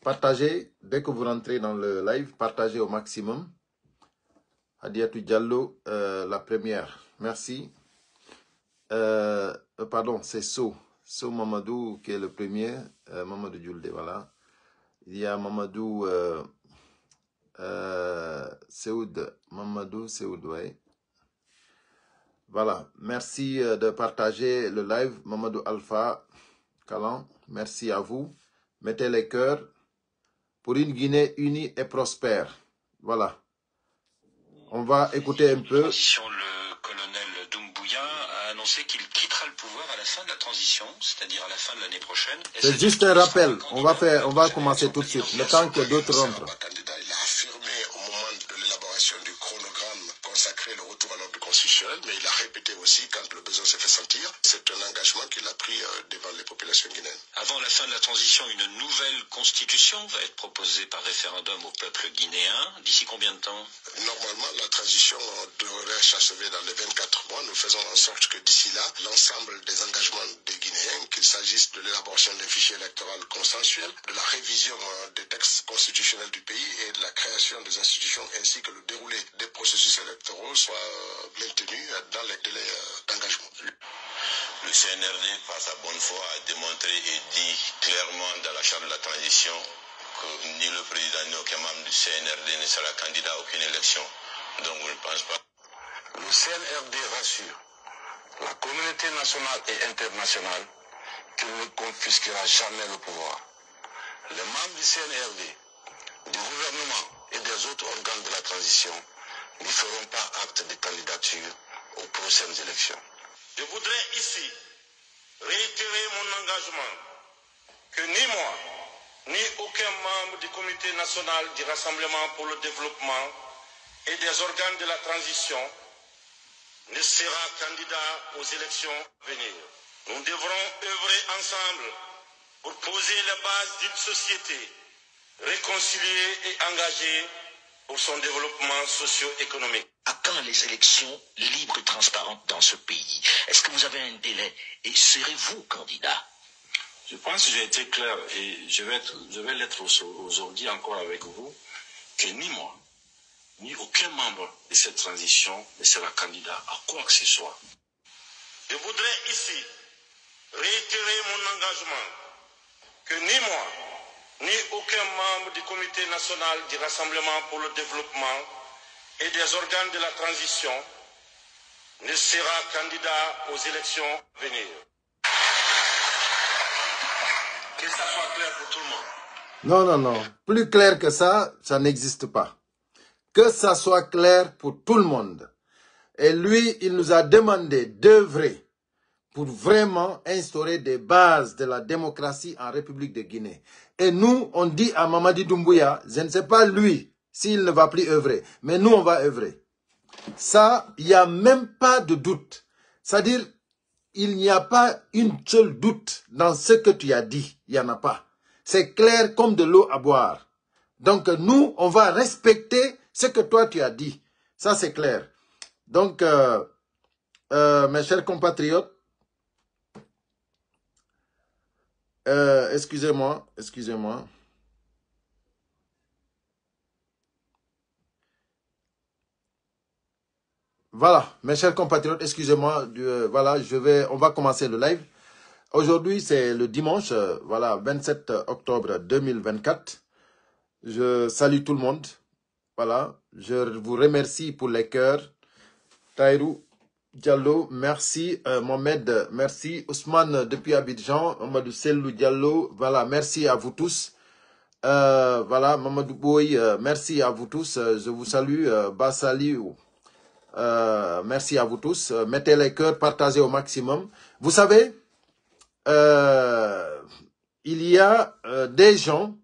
partagez dès que vous rentrez dans le live, partagez au maximum. Hadiatou Diallo, euh, la première. Merci. Euh, euh, pardon, c'est So. So Mamadou qui est le premier. Mamadou Djulde, voilà. Il y a Mamadou Seoud. Mamadou Seoud, ouais. Voilà. Merci de partager le live. Mamadou Alpha Kalan, merci à vous. Mettez les cœurs pour une Guinée unie et prospère. Voilà. On va écouter un peu. Transition, le colonel Doumbouya a annoncé qu'il quittera le pouvoir à la fin de la transition, c'est-à-dire à la fin de l'année prochaine. Et C'est juste un rappel. On va faire, on va commencer tout de suite. Le temps que d'autres rentrent. pas candidat. Il a affirmé au moment de l'élaboration du chronogramme retour à l'ordre constitutionnel, mais il a répété aussi quand le besoin s'est fait sentir. C'est un engagement qu'il a pris euh, devant les populations guinéennes. Avant la fin de la transition, une nouvelle constitution va être proposée par référendum au peuple guinéen. D'ici combien de temps? Normalement, la transition euh, devrait s'achever dans les 24 mois. Nous faisons en sorte que d'ici là, l'ensemble des engagements des Guinéens, qu'il s'agisse de l'élaboration d'un fichier électoral consensuel, de la révision euh, des textes constitutionnels du pays et de la création des institutions ainsi que le déroulé des processus électoraux soient euh, euh, dans les délais euh, d'engagement. Le CNRD, par sa bonne foi, a démontré et dit clairement dans la charte de la transition que ni le président ni aucun membre du CNRD ne sera candidat à aucune élection. Donc je ne pense pas. Le CNRD rassure la communauté nationale et internationale qu'il ne confisquera jamais le pouvoir. Les membres du CNRD, du gouvernement et des autres organes de la transition n'y feront pas acte de candidature aux prochaines élections. Je voudrais ici réitérer mon engagement que ni moi, ni aucun membre du comité national du Rassemblement pour le développement et des organes de la transition ne sera candidat aux élections à venir. Nous devrons œuvrer ensemble pour poser les bases d'une société réconciliée et engagée pour son développement socio-économique. À quand les élections libres et transparentes dans ce pays? Est-ce que vous avez un délai? Et serez-vous candidat? Je pense que j'ai été clair et je vais, être- je vais l'être au- aujourd'hui encore avec vous, que ni moi, ni aucun membre de cette transition ne sera candidat à quoi que ce soit. Je voudrais ici réitérer mon engagement que ni moi, ni aucun membre du comité national du Rassemblement pour le développement et des organes de la transition ne sera candidat aux élections à venir. Que ça soit clair pour tout le monde. Non, non, non. Plus clair que ça, ça n'existe pas. Que ça soit clair pour tout le monde. Et lui, il nous a demandé d'œuvrer pour vraiment instaurer des bases de la démocratie en République de Guinée. Et nous, on dit à Mamadi Doumbouya, je ne sais pas lui s'il ne va plus œuvrer, mais nous, on va œuvrer. Ça, il n'y a même pas de doute. C'est-à-dire, il n'y a pas une seule doute dans ce que tu as dit. Il n'y en a pas. C'est clair comme de l'eau à boire. Donc, nous, on va respecter ce que toi, tu as dit. Ça, c'est clair. Donc, euh, euh, mes chers compatriotes, euh, excusez-moi, excusez-moi. Voilà, mes chers compatriotes, excusez-moi, euh, voilà, je vais, on va commencer le live. Aujourd'hui, c'est le dimanche, euh, voilà, 27 octobre 2024. Je salue tout le monde. Voilà, je vous remercie pour les cœurs. Taïrou Diallo, merci. Euh, Mohamed, merci. Ousmane depuis Abidjan, Mamadou Sellou Diallo, voilà, merci à vous tous. Euh, voilà, Mamadou Boy, euh, merci à vous tous. Je vous salue. Bassali, euh, merci à vous tous. Mettez les cœurs, partagez au maximum. Vous savez, il y a des gens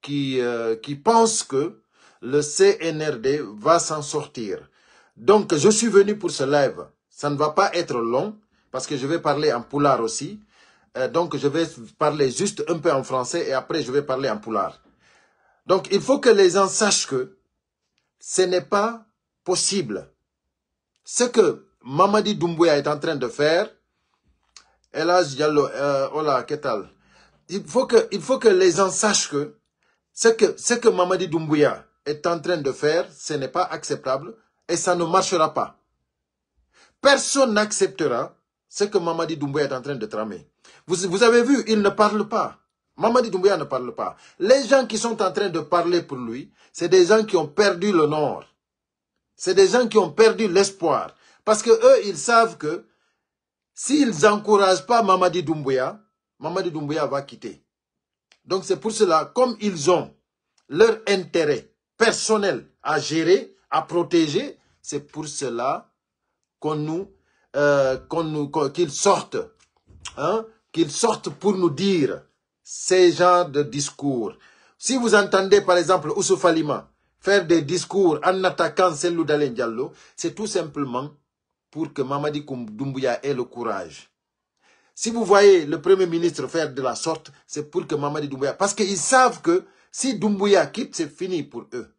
qui, qui pensent que le CNRD va s'en sortir. Donc, je suis venu pour ce live. Ça ne va pas être long parce que je vais parler en poulard aussi. Euh, donc, je vais parler juste un peu en français et après, je vais parler en poulard. Donc, il faut que les gens sachent que ce n'est pas possible. Ce que Mamadi Doumbouya est en train de faire, Elas Diallo, euh, hola, qu'est-ce Il faut que, il faut que les gens sachent que ce que, ce que Mamadi Doumbouya est en train de faire, ce n'est pas acceptable et ça ne marchera pas. Personne n'acceptera ce que Mamadi Doumbouya est en train de tramer. Vous, avez vu, il ne parle pas. Mamadi Doumbouya ne parle pas. Les gens qui sont en train de parler pour lui, c'est des gens qui ont perdu le nord. C'est des gens qui ont perdu l'espoir. Parce que eux, ils savent que s'ils n'encouragent pas Mamadi Doumbouya, Mamadi Doumbouya va quitter. Donc c'est pour cela, comme ils ont leur intérêt personnel à gérer, à protéger, c'est pour cela qu'on nous, euh, qu'on nous, qu'ils sortent, hein, qu'ils sortent pour nous dire ces genres de discours. Si vous entendez par exemple Oussouf Alima faire des discours en attaquant Selou Dalen Diallo, c'est tout simplement pour que Mamadi Doumbouya ait le courage. Si vous voyez le Premier ministre faire de la sorte, c'est pour que Mamadi Doumbouya... Parce qu'ils savent que si Doumbouya quitte, c'est fini pour eux.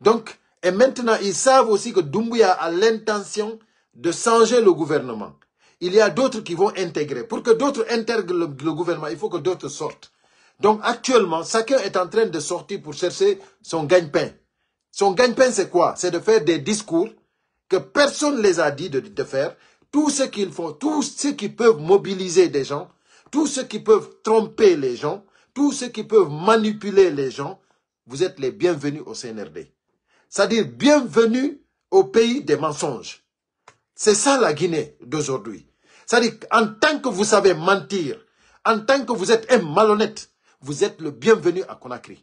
Donc, et maintenant, ils savent aussi que Doumbouya a l'intention de changer le gouvernement. Il y a d'autres qui vont intégrer. Pour que d'autres intègrent le, gouvernement, il faut que d'autres sortent. Donc actuellement, chacun est en train de sortir pour chercher son gagne-pain. Son gagne-pain, c'est quoi? C'est de faire des discours que personne ne les a dit de, de faire. Tout ce qu'ils font, tout ce qui peuvent mobiliser des gens, tout ce qui peuvent tromper les gens, tout ce qui peuvent manipuler les gens, vous êtes les bienvenus au CNRD. C'est-à-dire bienvenue au pays des mensonges. C'est ça la Guinée d'aujourd'hui. C'est-à-dire en tant que vous savez mentir, en tant que vous êtes un malhonnête, vous êtes le bienvenu à Conakry.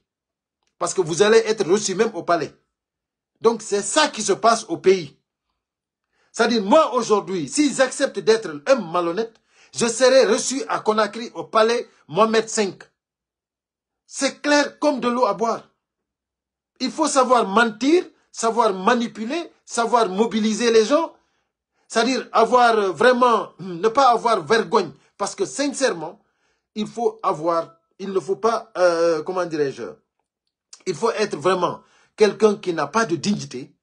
Parce que vous allez être reçu même au palais. Donc c'est ça qui se passe au pays. C'est-à-dire, moi aujourd'hui, s'ils acceptent d'être un malhonnête, je serai reçu à Conakry au palais Mohamed V. C'est clair comme de l'eau à boire. Il faut savoir mentir, savoir manipuler, savoir mobiliser les gens. C'est-à-dire avoir vraiment, ne pas avoir vergogne. Parce que sincèrement, il faut avoir il ne faut pas, euh, comment dirais-je, il faut être vraiment quelqu'un qui n'a pas de dignité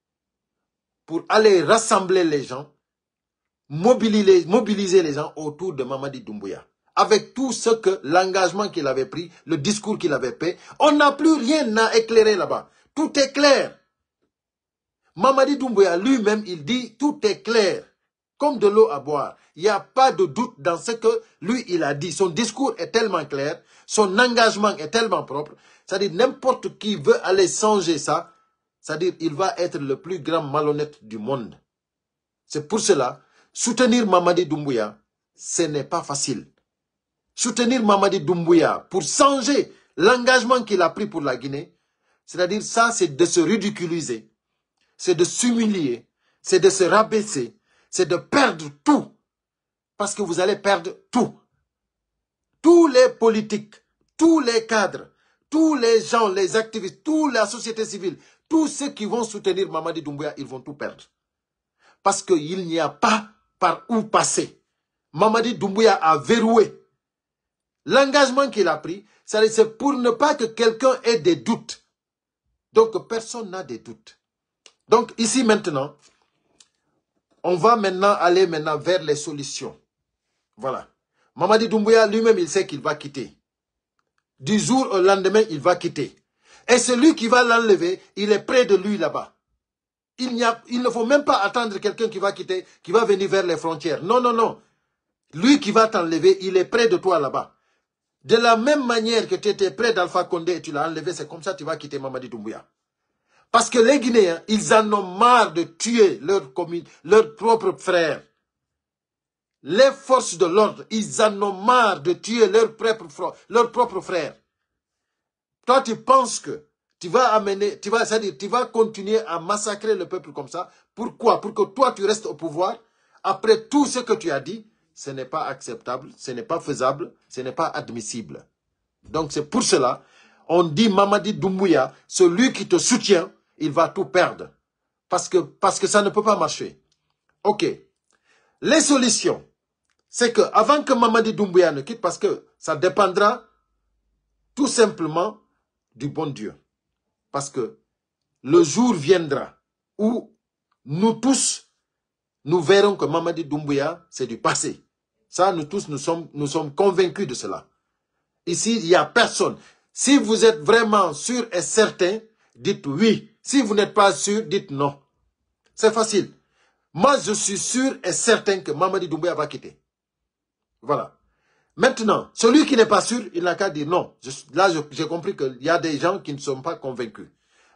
pour aller rassembler les gens, mobiliser, mobiliser les gens autour de Mamadi Doumbouya. Avec tout ce que l'engagement qu'il avait pris, le discours qu'il avait fait, on n'a plus rien à éclairer là-bas. Tout est clair. Mamadi Doumbouya lui-même, il dit tout est clair, comme de l'eau à boire. Il n'y a pas de doute dans ce que lui, il a dit. Son discours est tellement clair, son engagement est tellement propre. C'est-à-dire, n'importe qui veut aller changer ça, c'est-à-dire, il va être le plus grand malhonnête du monde. C'est pour cela, soutenir Mamadi Doumbouya, ce n'est pas facile. Soutenir Mamadi Doumbouya pour changer l'engagement qu'il a pris pour la Guinée, c'est-à-dire ça, c'est de se ridiculiser, c'est de s'humilier, c'est de se rabaisser, c'est de perdre tout. Parce que vous allez perdre tout tous les politiques, tous les cadres, tous les gens, les activistes, toute la société civile, tous ceux qui vont soutenir Mamadi Doumbouya, ils vont tout perdre. Parce qu'il n'y a pas par où passer. Mamadi Doumbouya a verroué. L'engagement qu'il a pris, c'est pour ne pas que quelqu'un ait des doutes. Donc, personne n'a des doutes. Donc, ici maintenant, on va maintenant aller maintenant vers les solutions. Voilà. Mamadi Doumbouya lui-même, il sait qu'il va quitter. Du jour au lendemain, il va quitter. Et celui qui va l'enlever, il est près de lui là-bas. Il, il ne faut même pas attendre quelqu'un qui va quitter, qui va venir vers les frontières. Non, non, non. Lui qui va t'enlever, il est près de toi là-bas. De la même manière que tu étais près d'Alpha Condé et tu l'as enlevé, c'est comme ça que tu vas quitter Mamadi Doumbouya. Parce que les Guinéens, ils en ont marre de tuer leurs leurs propres frères les forces de l'ordre, ils en ont marre de tuer leurs propres frères. Toi, tu penses que tu vas amener, tu vas, dire, tu vas continuer à massacrer le peuple comme ça. Pourquoi? Pour que toi, tu restes au pouvoir. Après tout ce que tu as dit, ce n'est pas acceptable, ce n'est pas faisable, ce n'est pas admissible. Donc c'est pour cela, on dit Mamadi Doumbouya, celui qui te soutient, il va tout perdre. Parce que, ça ne peut pas marcher. Ok. Les solutions c'est que avant que Mamadi Doumbouya ne quitte, parce que ça dépendra tout simplement du bon Dieu. Parce que le jour viendra où nous tous, nous verrons que Mamadi Doumbouya, c'est du passé. Ça, nous tous, nous sommes, convaincus de cela. Ici, il n'y a personne. Si vous êtes vraiment sûr et certain, dites oui. Si vous n'êtes pas sûr, dites non. C'est facile. Moi, je suis sûr et certain que Mamadi Doumbouya va quitter. Voilà. Maintenant, celui qui n'est pas sûr, il n'a qu'à dire non. là, j'ai compris qu'il y a des gens qui ne sont pas convaincus.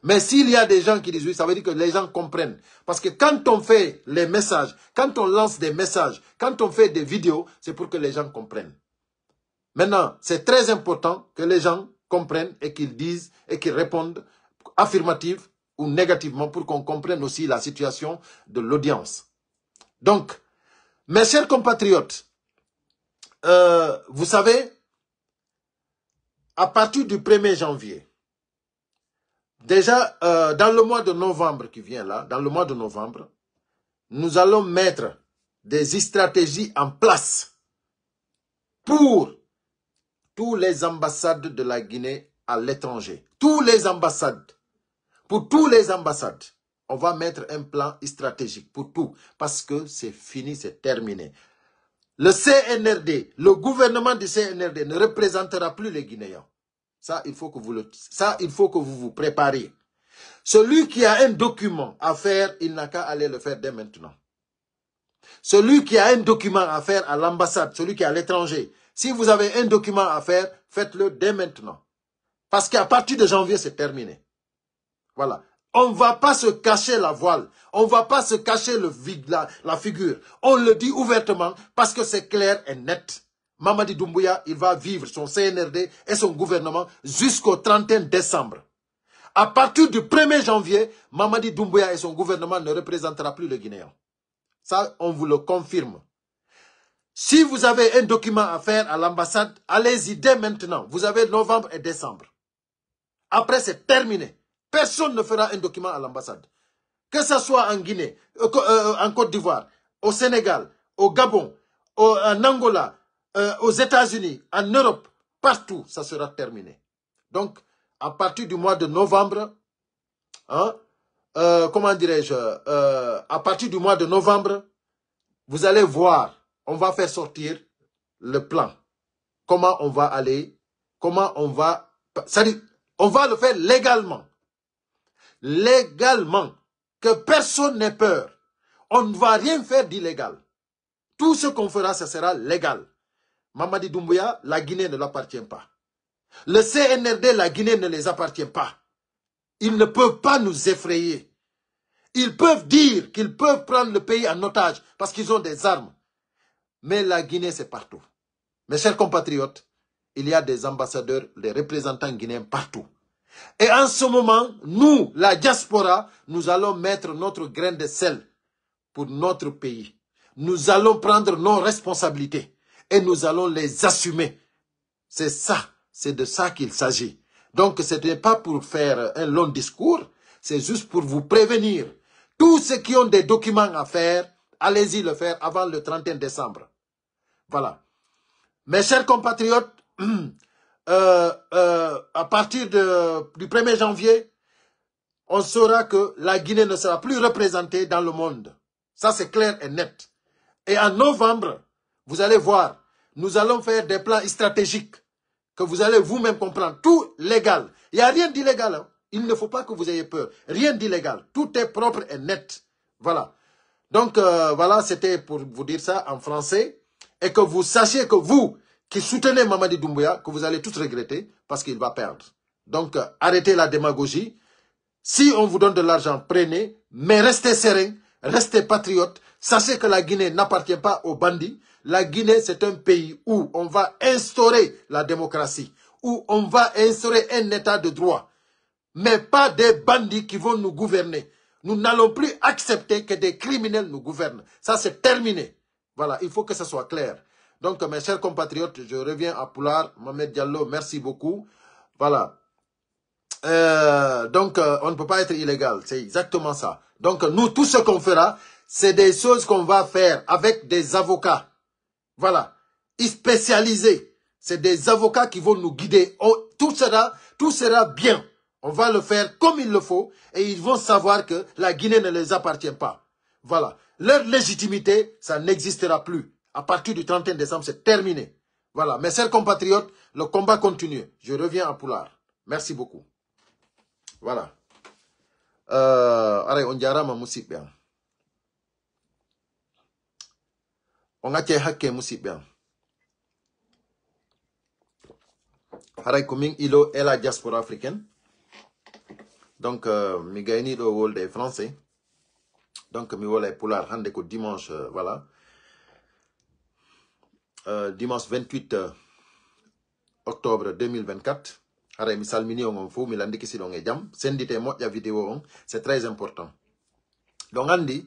Mais s'il y a des gens qui disent oui, ça veut dire que les gens comprennent. Parce que quand on fait les messages, quand on lance des messages, quand on fait des vidéos, c'est pour que les gens comprennent. Maintenant, c'est très important que les gens comprennent et qu'ils disent et qu'ils répondent affirmativement ou négativement pour qu'on comprenne aussi la situation de l'audience. Donc, mes chers compatriotes, euh, vous savez, à partir du 1er janvier, déjà euh, dans le mois de novembre qui vient là, dans le mois de novembre, nous allons mettre des stratégies en place pour tous les ambassades de la Guinée à l'étranger. Tous les ambassades. Pour tous les ambassades. On va mettre un plan stratégique pour tout. Parce que c'est fini, c'est terminé. Le CNRD, le gouvernement du CNRD ne représentera plus les Guinéens. Ça, il faut que vous le, ça, il faut que vous vous prépariez. Celui qui a un document à faire, il n'a qu'à aller le faire dès maintenant. Celui qui a un document à faire à l'ambassade, celui qui est à l'étranger, si vous avez un document à faire, faites-le dès maintenant. Parce qu'à partir de janvier, c'est terminé. Voilà. On ne va pas se cacher la voile. On ne va pas se cacher le la, la figure. On le dit ouvertement parce que c'est clair et net. Mamadi Doumbouya, il va vivre son CNRD et son gouvernement jusqu'au 31 décembre. À partir du 1er janvier, Mamadi Doumbouya et son gouvernement ne représentera plus le Guinéen. Ça, on vous le confirme. Si vous avez un document à faire à l'ambassade, allez-y dès maintenant. Vous avez novembre et décembre. Après, c'est terminé. Personne ne fera un document à l'ambassade. Que ce soit en Guinée, euh, euh, en Côte d'Ivoire, au Sénégal, au Gabon, en Angola, euh, aux États-Unis, en Europe, partout, ça sera terminé. Donc, à partir du mois de novembre, hein, comment dirais-je, à partir du mois de novembre, vous allez voir on va faire sortir le plan. Comment on va aller, comment on va... C'est-à-dire, on va le faire légalement. Légalement. Que personne n'ait peur. On ne va rien faire d'illégal. Tout ce qu'on fera, ce sera légal. Mamadi Doumbouya, la Guinée ne l'appartient pas. Le CNRD, la Guinée ne les appartient pas. Ils ne peuvent pas nous effrayer. Ils peuvent dire qu'ils peuvent prendre le pays en otage parce qu'ils ont des armes. Mais la Guinée, c'est partout. Mes chers compatriotes, il y a des ambassadeurs, des représentants guinéens partout. Et en ce moment, nous, la diaspora, nous allons mettre notre grain de sel pour notre pays. Nous allons prendre nos responsabilités et nous allons les assumer. C'est ça, c'est de ça qu'il s'agit. Donc ce n'est pas pour faire un long discours, c'est juste pour vous prévenir. Tous ceux qui ont des documents à faire, allez-y le faire avant le 31 décembre. Voilà. Mes chers compatriotes, euh, euh, à partir du 1er janvier, on saura que la Guinée ne sera plus représentée dans le monde. Ça, c'est clair et net. Et en novembre, vous allez voir, nous allons faire des plans stratégiques que vous allez vous-même comprendre. Tout légal. Il n'y a rien d'illégal. Hein. Il ne faut pas que vous ayez peur. Rien d'illégal. Tout est propre et net. Voilà. Donc, euh, voilà, c'était pour vous dire ça en français et que vous sachiez que vous, qui soutenez Mamadi Doumbouya, que vous allez tous regretter parce qu'il va perdre. Donc, euh, arrêtez la démagogie. Si on vous donne de l'argent, prenez, mais restez serein, restez patriote. Sachez que la Guinée n'appartient pas aux bandits. La Guinée, c'est un pays où on va instaurer la démocratie, où on va instaurer un état de droit, mais pas des bandits qui vont nous gouverner. Nous n'allons plus accepter que des criminels nous gouvernent. Ça, c'est terminé. Voilà, il faut que ce soit clair. Donc, mes chers compatriotes, je reviens à Poulard. Mohamed Diallo, merci beaucoup. Voilà. Euh, donc, euh, on ne peut pas être illégal. C'est exactement ça. Donc, nous, tout ce qu'on fera, c'est des choses qu'on va faire avec des avocats. Voilà. Spécialisés. C'est des avocats qui vont nous guider. tout, sera, tout sera bien. On va le faire comme il le faut. Et ils vont savoir que la Guinée ne les appartient pas. Voilà. Leur légitimité, ça n'existera plus. À partir du 31 décembre, c'est terminé. Voilà. Mes chers compatriotes, le combat continue. Je reviens à Poulard. Merci beaucoup. Voilà. Euh, aray on jarama musidɓe am on acce hakke musidɓe am haray ko min ilo et la diaspora africaine donc euh, mi gayniɗo wolde e français. Donc mi wola e pular hande ko dimanche euh, voilà. Euh, dimanche 28 euh, octobre 2024 haray mi salmini on on fo mi landi kisiɗon e jaam sendite moƴƴa vidéo on c'est très important. Ɗon andi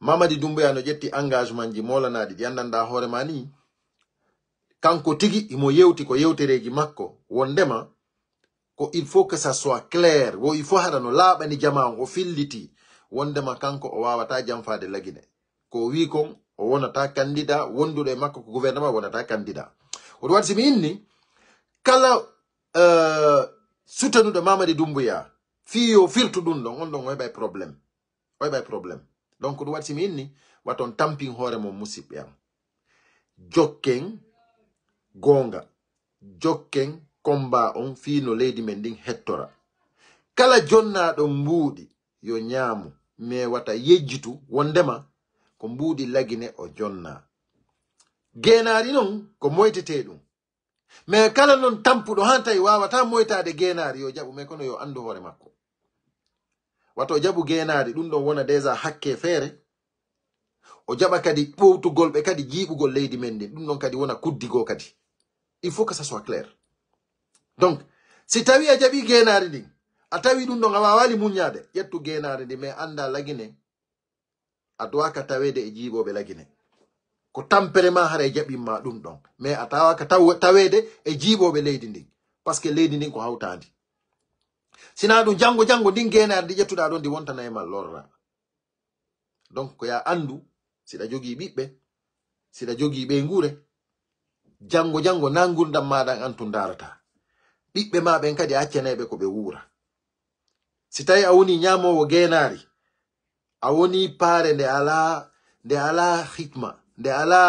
mamadi dumbuya no ƴetti engagement ji molanaɗi ɗi andanda hoorema ni kanko tigi imo yewti ko yewtereji makko. Wondema ko il faut que ça soit clair. Wo il faut haɗa no laaɓani jama on o filliti. Wondema kanko o wawata jamfade lagine. Ko wi kon o wonata candidat wonduɗo e makko ko gouvernement wonata kandida. Oɗo waɗi simi inni kala uh, sutanuɗo mamadi dumbuya fiyo firtu ɗum ɗon on ɗon o heɓa probléme o heɓa probléme donc ɗum waɗi simi inni waton tampin hoore mon musidɓe am jokken gonga. Jokken komba on fino leydi men ndin hettora kala jonnaɗo mbuuɗi yo ñaamu mewata yejjitu wondema ko mbuuɗi lagine o jonna. Geenaari non ko moytete ɗum mais kala non tampuɗo han tawi wawata moytade geenaari yo jaɓu mais kono yo andu hoore makko wato jaɓu genaari ɗum ɗon wona déjà hakke feere. O jaɓa kadi ɓowtugol ɓe kadi jiiɓugol leydi men ndin ɗum ɗon kadi wona kuddigo kadi. Il faut que ça soit clair. Donc si tawi a jaɓi genaari ndin a tawi ɗum ɗon a wawali muñade ƴettu genaari ndi mais anda lagine a dowaka tawede e jiiɓoɓe lagine. Ko tampere ma hara e jaɓinma ɗum ɗon mais a tawaka tawede e jiiɓoɓe leydi ndin par ce que leydi ndin ko hawtandi sina ɗum jango jango ndin genaari arde ƴettuɗa ɗon ndi wontana e lorra donc ko ya andu siɗa jogii ɓiɓɓe siɗa jogii ɓe gure jango jango na gurdam maɗan antu darata ɓiɓɓe ma ɓen kadi a accanaɓe ko ɓe wuura si tawi a woni ñamowo genaari a woni paare nde ala nde ala hikma nde ala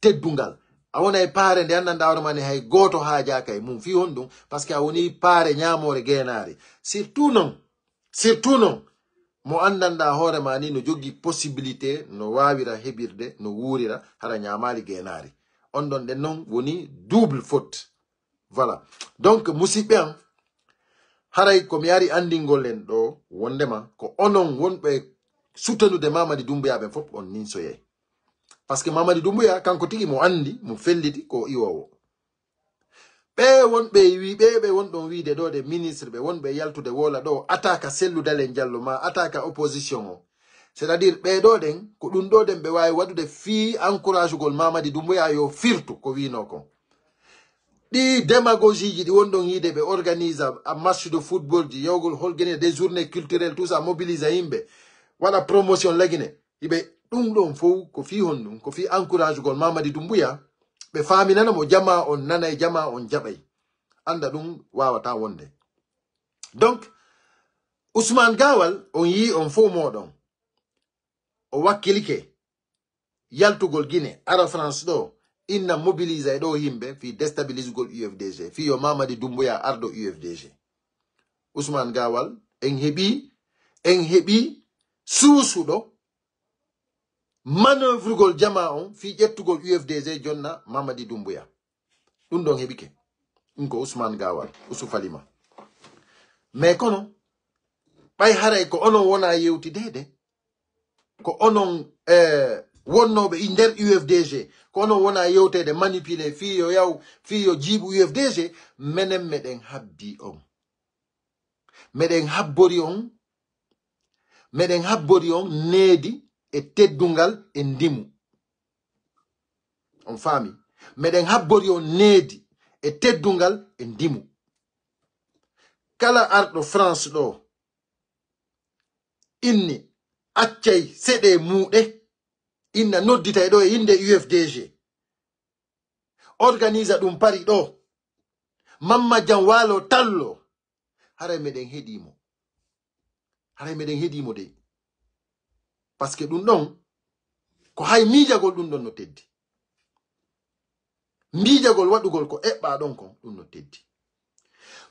teddungal a wona e paare nde annanda hoore hay goto haajaka e mum. Fi hon ɗum par ce que a woni paare ñamore geenaare. Surtout non surtout non mo andanda hoorema ni no jogui possibilité no wawira heɓirde no wuurira hara ñamali geenaari on ɗon ɗen noon woni double faute. Voilà. Donc musidɓe am haray komi ari andingol en ɗo wondema ko onon wonɓe sutanude mamadi dumboyaɓen fof on ninsoyey par ce que mamadi dumbuya kanko tigi mo andi mo felliti ko iwowo. Ɓe wonɓe wiɓe ɓe wonɗon wiide ɗo ɗe ministre ɓe wonɓe yaltude wola ɗo ataka selludale jallo ma ataka opposition o. C'est à dire ɓe ɗo ɗen ko ɗum ɗo ɗen ɓe wawi waɗude fi encouragegol mamadi dumbuya yo firtu ko wino kon ɗi démagogie ji ɗi wonɗon yiide ɓe organise a match de football ji yawgol holgene des journées culturelles tout ça mobilise yimɓe waɗa promotion lagine yiɓe ɗum ɗon fof ko fi hon ɗum ko fi encourage gol mamadi dumbuya ɓe faminanamo jama on nanay jama on jaɓay anda ɗum wawata wonde. Donc usman gawal on yi on fo moɗon. O wakkilike yaltugol guine ara france ɗo inna mobilise ɗo yimɓe fi destabilisgol ufdg fi yo mamadi dumbuya ardo ufdg usman gawal en heɓi en heɓi suusuɗo manœuvre gol jama on fi ƴettugol ufdg jonna mamadi dumbuya ɗum ɗon heɓike. Ɗum ko ousmane gawal usufalima mais kono ɓay haray ko onon wona yewtidede ko onon eh, wonnoɓe nder ufdg ko onon wona yewtede manipulé fiyo yaw fiyo jiiɓu ufdg menen meɗen habdi on. Meɗen habbori on. Meɗen habbori on needi e teddungal e ndimu. On faami. Meɗen habbori on needi e teddungal e ndimu. Kala arɗo france ɗo inni accay seɗe muɗe inna nodditay ɗo e inde ufdg organisa ɗum pari ɗo. Mamma jam waalo tallo. Haray meɗen heɗimo haray meɗen heɗimo dey. Par ce que ɗum ɗon ko hay miijagol ɗum ɗon no teddi. Mbijagol waɗugol ko ɗum no teddi.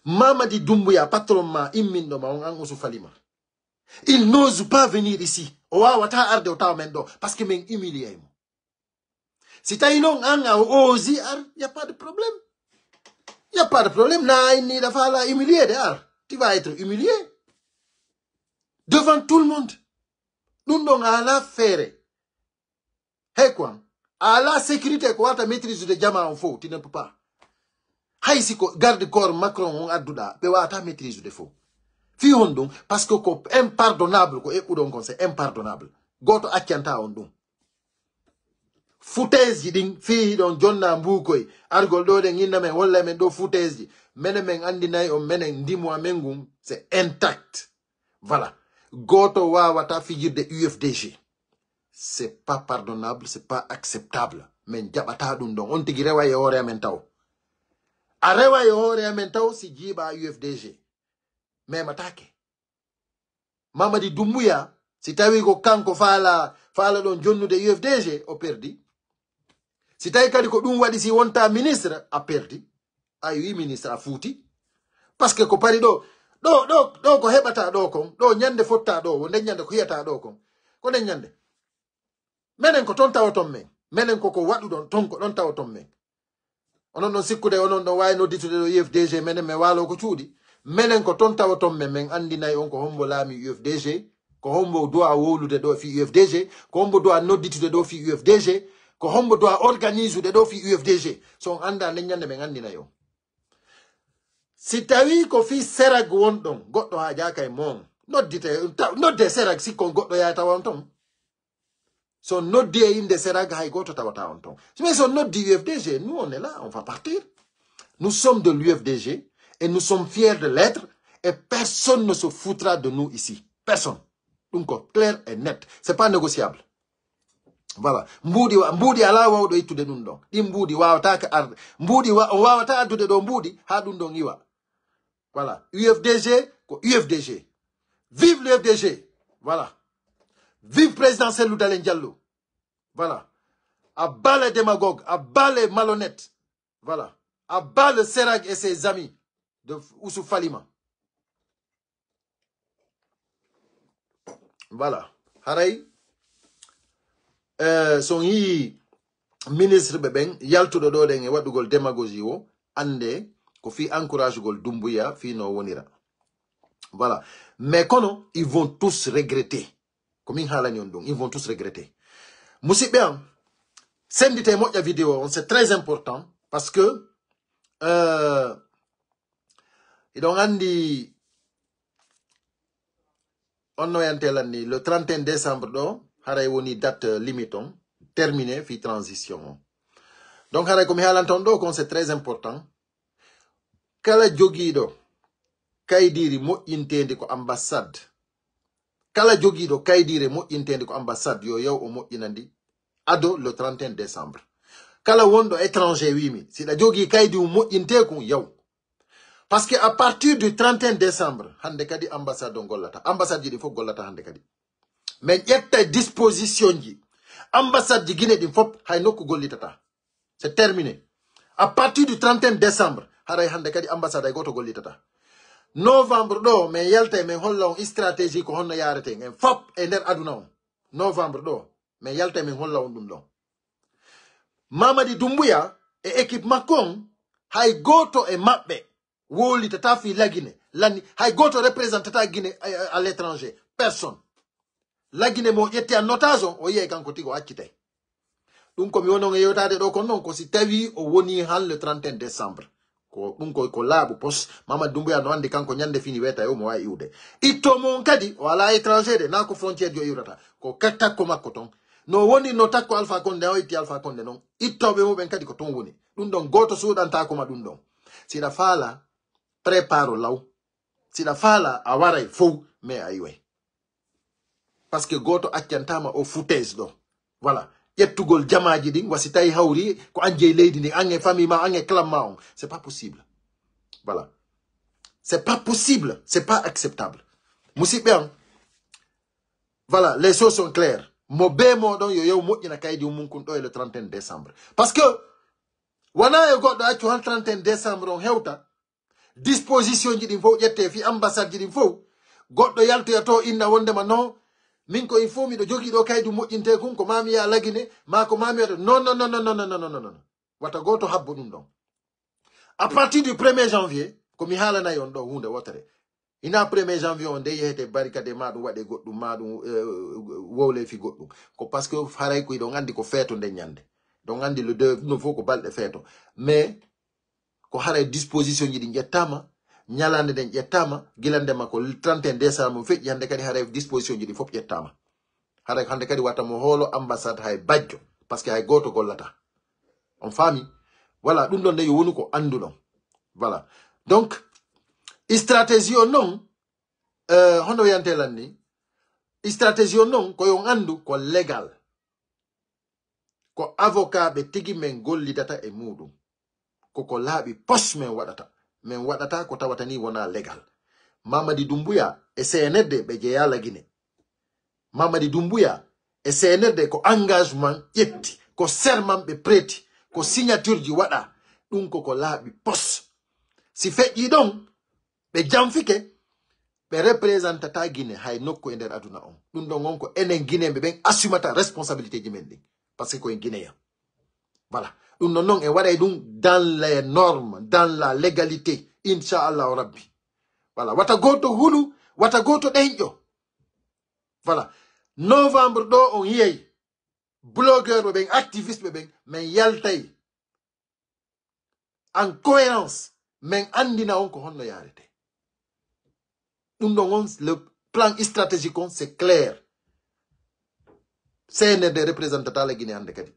Mamadi dumbuya patron ma imminɗo ma on an il n'ose pas venir ici. O wawata arde o tawa men ɗo. Par ce que min humilié mo. Si tawi noon an a ar y a pas de problème. Y a pas de problème. Na inniɗa fala humilié de ar. Tu vas être humilié. Devant tout le monde ɗum ala feere hey quoi ala sécurité ko wata maîtrise de jama on fo tu ne peux pas garde corps macron on adduɗa ɓe wata maîtrise de fo. Fi on ɗum par ce que ko impardonnable ko eɓɓuɗon kon c'est impardonnable goto accanta on ɗum foutaise ji ɗin fi ɗon jonna mbukoy argol ɗo ɗen inna men walla men ɗo foutaise ji mene men menen ndimo c'est intact. Voilà goto wawata fijirde ufdg c'est pas pardonnable c'est pas acceptable. Min jaɓata ɗum ɗon on tigi rewa e hoore amen taw a rewa e hoore amen taw si jiiɓa ufdg mematake mamadi dumbuya si tawi ko kanko faala faala ɗon jonnude ufdg o perdi. Si tawi kadi ko ɗum waɗi si wonta ministre a perdi. A wi ministre a fuuti par ce que ko pari ɗo ɗo ɗo ko heɓata ɗo kon ɗo ñande fotta ɗo o nden ko yiyata ɗo kon ko nden ñande? Menen ko toon tawaton men. Minen koko waɗuɗon ton ko ɗon tawaton men. Onon ɗon sikkude onon ɗon wawi nodditude ɗo ufdg menen min walo ko cuuɗi. Menen ko toon tawaton men min on ko hombo laami ufdg ko hombo dowa wowlude ɗo fi ufdg ko hombo dowa nodditude ɗo fi ufdg ko hombo dowa organise ude ɗo fi ufdg so on anda nden ñande min andinayi on si tawi ko fi serag wonɗon goɗɗo ha jaka e mon noddite nodde serag sikkon goɗɗo yaha tawa on ton. So noddi e inde serag hay goto tawata on ton. Mais so noddi ufdg nous on est là on va partir. Nous sommes de l'ufdg et nous sommes fiers de l'être et personne ne se foutra de nous ici. Personne. Ɗum ko clair et net. C'est pas négociable. Voilà. Mbuuɗi mbuuɗi ala wawɗo ittude ɗum ɗon. Ɗin mbuuɗi wawataka arde. Mbuuɗi wawata addude ɗo mbuuɗi ha ɗum ɗon iwa voilà. Ufdg ufdg vive l'ufdg voilà. Vive président Cellou Dalein Diallo. Voilà. À bas les démagogues à bas les malhonnêtes. Voilà. À bas le Serag et ses amis de Oussou Falima. Voilà. Haray euh, son yi ministre ɓe ɓen yaltuɗo ɗo ɗen e waɗugol démagogie ande ko fi encourage gol dumbuya fi no wonira. Voilà. Mais kono ils vont tous regretter. Komin haalani on ɗum ils vont tous regretter. Musidɓe am sendite moƴƴa vidéo on c'est très important parce que euh, iɗon andi on no yantelanni le 31 décembre ɗo haray woni date limite terminé fi transition. On donc haray haalanta on c'est très important kala jogiiɗo kaydiri moƴƴintendi ko ambassade. Kala jogiiɗo kaydire moƴƴintendi ko ambassade yo yaw o moƴƴinandi ado le 31 décembre. Kala wonɗo étranger wimi siɗa jogii kaydi mum moƴƴintekum yaw. Par ce que à partir du 31 décembre hande kadi ambassade o gollata ambassade ji ɗi fof gollata hande kadi. Min ƴetta disposition ji ambassade ji guine ɗin fof hay nokku gollitata. C'est terminé. À partir du 31 décembre haray hande kadi ambassade hay goto gollitata novembre ɗo min yalta min holla on stratégie ko honno yareten en fop e nder aduna on novembre ɗo min yalta min holla on ɗum ɗon mamadi dumbuya e équipe makko on hay goto e maɓɓe wolitata fi lagine lani hay goto représentata guine à l'étranger. Personne. Lagine mo ƴetti an notage on o yiyay kanko tigi o accitay ɗum komi wonon e yewtade ɗo kon noon ko si tawi o woni han le 31 décembre ko ɗum ko laaɓu pos mamad dumbuya no andi kanko ñande fini weta yo mo wawi iwde ittomo on kadi wala ala étranger de na ko frontiére jo iwrata ko takko makko ton no woni no takko alpha konde o itti alpha konde noon ittoɓe muɓen kadi ko ton woni ɗum ɗon goto suɗantakoma ɗum ɗon siɗa faala prépare o law siɗa faala a waray fow mais a yiway par ce que goto accantama o foutaise ɗo voilà ƴettugol jamaji ɗin wasi tawi hawri ko an jeyi leydi ndin an e famille ma an e ma on c'est pas possible. Voilà. C'est pas possible. C'est pas acceptable. Musidɓe an voilà les choses sont claires. Mo be moɗon yo yew moƴƴina kaydi mum ɗo e le 31 décembre. Par ce que wona e goɗɗo accu han 31 décembre on hewta disposition ji ɗin fof ƴette fi ambassade ji ɗin fof goɗɗo yaltoya to inna wondema non min ko il faut miɗo jogi ɗo kaydu moƴƴinte kum ko mami ya lagine ma ko mami wiyata non non non non non non non wata goto habbo ɗum ɗon à partir du 1er janvier komi haalanayi on ɗo hunde wotere ina 1er janvier on nde yehete barikade maɗum waɗe goɗɗum ma ɗum wowle fi goɗɗum ko par ce que haray ko iɗon andi ko feeto nde ñande ɗon andi le deux no fof ko balɗe feeto mais ko haray disposition ji ɗi ƴettama ñalande nden ƴettama gilande makko 31 décembre feƴƴi hande kadi haray disposition ji ɗi fof ƴettama haray hande kadi watta mo hoolo ambassade hay bajjo par ce que hay goto gollata. On faami voilà ɗum ɗon nde yo woni ko voilà donc stratégie o noon uh, hono wiyantelan ni stratégie o noon koyon andu ko légal. Ko avocat ɓe tigi men gollidata e muɗum koko laaɓi poche men waɗata min waɗata ko tawata ni wona legal. Mamadi dumbuya e cnrd ɓe jeeya lagine mamadi dumbuya e cnrd ko engagement ƴetti ko serman ɓe preti ko signature ji waɗa ɗum koko laaɓi pos. Si feƴƴi ɗon ɓe jamfike ɓe représentata guine hay nokku e nder aduna on. Ɗum ɗon on ko enen guineɓe ɓen assumata responsabilité ji men ɗin par ce que koye guinéen voilà. Non noon e waɗay ɗum dans les normes dans la légalité inchallahu rabbi. Voilà. Wata goto hulu wata goto ɗenƴo voilà. Novembre ɗo on yiyay blogueur ɓen activiste ɓe ɓen min yaltay en cohérence min andina on ko honno yarete. Ɗum ɗon on le plan stratégique c'est clair. Cnrd représentata la guine hande kadi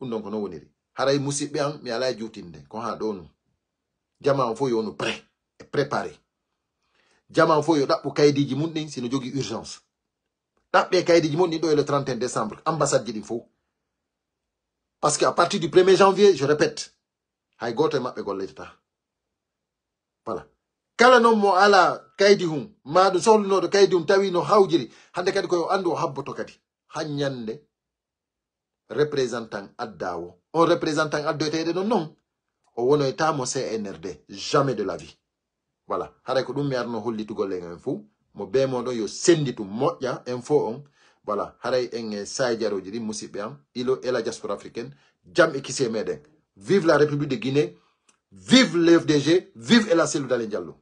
ɗum ɗon ko non woniri. Haray musidɓe am mi ala jutinde. Ko ha ɗo nu jama on fof yo nu pré e préparé jama on fof yo ɗaɓɓu kaydiji mum ɗin sino jogui urgence. Ɗaɓɓe kaydiji mum ɗin ɗo e le 31 décembre. Ambassade ji ɗin fof par ce que à partir du 1er janvier je répète. Hay goto e maɓɓe golletata voilà. Kala noon mo ala kaydi hum maɗum sohlunoɗo kaydi hum tawi no hawjiri hande kadi koyo andu o habboto kadi. Hanñande représentant addawo on représentant addoyteɗe ɗon noon o wonoytamo cnrd jamais de la vie. Voilà. Haray ko ɗum mi arno hollitugol en en fou mo be moɗon yo senditu moƴƴa en fo on. Voilà. Haray en e saye jaroji ɗi am. Ilo et la diaspora africaine. Jam e kise vive la république de guinée. Vive l'fdg vive et la diallo